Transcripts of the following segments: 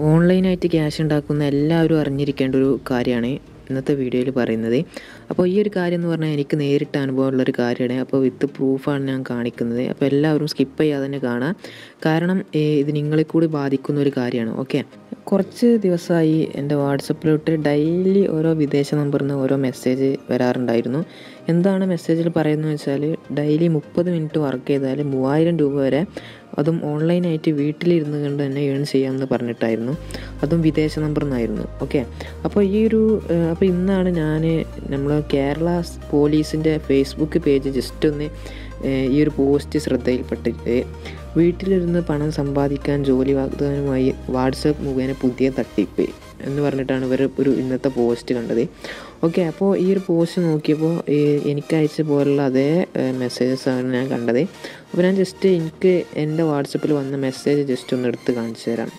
ഓൺലൈനായിട്ട് ക്യാഷ് ഉണ്ടാക്കുന്ന എല്ലാവരും അറിഞ്ഞിരിക്കേണ്ട ഒരു കാര്യമാണ് ഇന്നത്തെ വീഡിയോയിൽ പറയുന്നത്. അപ്പോൾ ഈ ഒരു കാര്യം എന്ന് പറഞ്ഞാൽ എനിക്ക് നേരിട്ട് അനുഭവമുള്ളൊരു കാര്യമാണ്. അപ്പോൾ വിത്ത് പ്രൂഫാണ് ഞാൻ കാണിക്കുന്നത്. അപ്പോൾ എല്ലാവരും സ്കിപ്പ് ചെയ്യാതെ തന്നെ കാണാം. കാരണം ഇത് നിങ്ങളെ കൂടി ബാധിക്കുന്ന ഒരു കാര്യമാണ്. ഓക്കെ? കുറച്ച് ദിവസമായി എന്റെ വാട്സപ്പിലോട്ട് ഡെയിലി ഓരോ വിദേശ നമ്പറിൽ നിന്ന് ഓരോ മെസ്സേജ് വരാറുണ്ടായിരുന്നു. എന്താണ് മെസ്സേജിൽ പറയുന്നത് വെച്ചാൽ ഡെയിലി മുപ്പത് മിനിറ്റ് വർക്ക് ചെയ്താൽ മൂവായിരം രൂപ വരെ അതും ഓൺലൈനായിട്ട് വീട്ടിലിരുന്ന് കൊണ്ട് തന്നെ ഏൺ ചെയ്യാമെന്ന് പറഞ്ഞിട്ടായിരുന്നു. അതും വിദേശ നമ്പർ നിന്നായിരുന്നു ഓക്കെ അപ്പോൾ ഈ ഒരു അപ്പോൾ ഇന്നാണ് ഞാൻ നമ്മൾ കേരള പോലീസിന്റെ ഫേസ്ബുക്ക് പേജ് ജസ്റ്റ് ഒന്ന് ഈ ഒരു പോസ്റ്റ് ശ്രദ്ധയിൽപ്പെട്ടിട്ട് വീട്ടിലിരുന്ന് പണം സമ്പാദിക്കാൻ ജോലി വാഗ്ദാനമായി വാട്സപ്പ് മുഖേന പുതിയ തട്ടിപ്പ് എന്ന് പറഞ്ഞിട്ടാണ് ഇവർ ഒരു ഇന്നത്തെ പോസ്റ്റ് കണ്ടത്. ഓക്കെ അപ്പോൾ ഈ ഒരു പോസ്റ്റ് നോക്കിയപ്പോൾ ഈ എനിക്ക് അയച്ച പോലുള്ള അതേ മെസ്സേജസ് ആണ് ഞാൻ കണ്ടത്. അപ്പോൾ ഞാൻ ജസ്റ്റ് എനിക്ക് എന്റെ വാട്സപ്പിൽ വന്ന മെസ്സേജ് ജസ്റ്റ് ഒന്ന് എടുത്ത് കാണിച്ചു തരാം.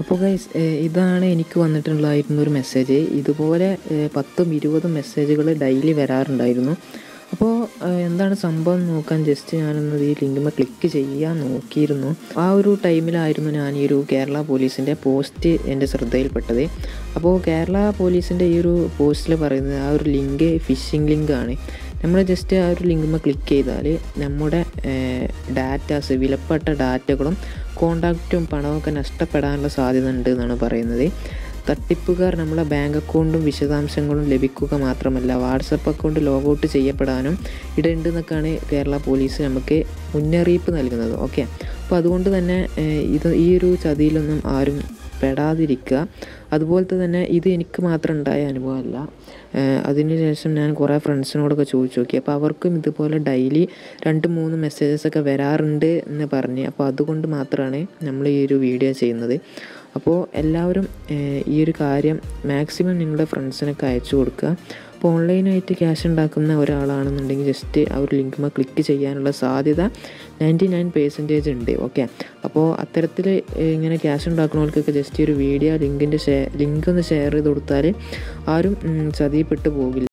അപ്പോൾ ഗൈസ് ഇതാണ് എനിക്ക് വന്നിട്ടുള്ളതായിരുന്ന ഒരു മെസ്സേജ് ഇതുപോലെ പത്തും ഇരുപതും മെസ്സേജുകൾ ഡെയിലി വരാറുണ്ടായിരുന്നു. അപ്പോൾ എന്താണ് സംഭവം നോക്കാൻ ജസ്റ്റ് ഞാനൊന്ന് ഈ ലിങ്കുമ്പോൾ ക്ലിക്ക് ചെയ്യാൻ നോക്കിയിരുന്നു. ആ ഒരു ടൈമിലായിരുന്നു ഞാൻ ഈ ഒരു കേരള പോലീസിന്റെ പോസ്റ്റ് എന്റെ ശ്രദ്ധയിൽപ്പെട്ടത്. അപ്പോൾ കേരള പോലീസിന്റെ ഈ ഒരു പോസ്റ്റിൽ പറയുന്നത് ആ ഒരു ലിങ്ക് ഫിഷിംഗ് ലിങ്ക് ആണ്. നമ്മൾ ജസ്റ്റ് ആ ഒരു ലിങ്കുമ്പോൾ ക്ലിക്ക് ചെയ്താൽ നമ്മുടെ ഡാറ്റാസ് വിലപ്പെട്ട ഡാറ്റകളും കോണ്ടാക്റ്റും പണമൊക്കെ നഷ്ടപ്പെടാനുള്ള സാധ്യത ഉണ്ട് എന്നാണ് പറയുന്നത്. തട്ടിപ്പുകാർ നമ്മളെ ബാങ്ക് അക്കൗണ്ടും വിശദാംശങ്ങളും ലഭിക്കുക മാത്രമല്ല വാട്സപ്പ് അക്കൗണ്ട് ലോഗൗട്ട് ചെയ്യപ്പെടാനും ഇടയുണ്ടെന്നൊക്കെയാണ് കേരള പോലീസ് നമുക്ക് മുന്നറിയിപ്പ് നൽകുന്നത്. ഓക്കെ? അപ്പോൾ അതുകൊണ്ട് തന്നെ ഇത് ഈ ഒരു ചതിയിലൊന്നും ആരും പെടാതിരിക്കുക. അതുപോലത്തെ തന്നെ ഇത് എനിക്ക് മാത്രം ഉണ്ടായ അനുഭവമല്ല. അതിനുശേഷം ഞാൻ കുറേ ഫ്രണ്ട്സിനോടൊക്കെ ചോദിച്ചു നോക്കി. അപ്പോൾ അവർക്കും ഇതുപോലെ ഡെയിലി രണ്ട് മൂന്ന് മെസ്സേജസ് ഒക്കെ വരാറുണ്ട് എന്ന് പറഞ്ഞ്. അപ്പോൾ അതുകൊണ്ട് മാത്രമാണ് നമ്മൾ ഈ ഒരു വീഡിയോ ചെയ്യുന്നത്. അപ്പോൾ എല്ലാവരും ഈ ഒരു കാര്യം മാക്സിമം നിങ്ങളുടെ ഫ്രണ്ട്സിനൊക്കെ അയച്ചു കൊടുക്കുക. അപ്പോൾ ഓൺലൈനായിട്ട് ക്യാഷ് ഉണ്ടാക്കുന്ന ഒരാളാണെന്നുണ്ടെങ്കിൽ ജസ്റ്റ് ആ ഒരു ലിങ്കുമേ ക്ലിക്ക് ചെയ്യാനുള്ള സാധ്യത നയന്റി നയൻ പേഴ്സന്റേജ് ഉണ്ട് ഓക്കെ അപ്പോൾ അത്തരത്തിൽ ഇങ്ങനെ ക്യാഷ് ഉണ്ടാക്കുന്നവർക്കൊക്കെ ജസ്റ്റ് ഒരു വീഡിയോ ലിങ്കിന്റെ ഷെയർ ലിങ്ക് ഒന്ന് ഷെയർ ചെയ്ത് കൊടുത്താൽ ആരും ചതിയപ്പെട്ടു പോകില്ല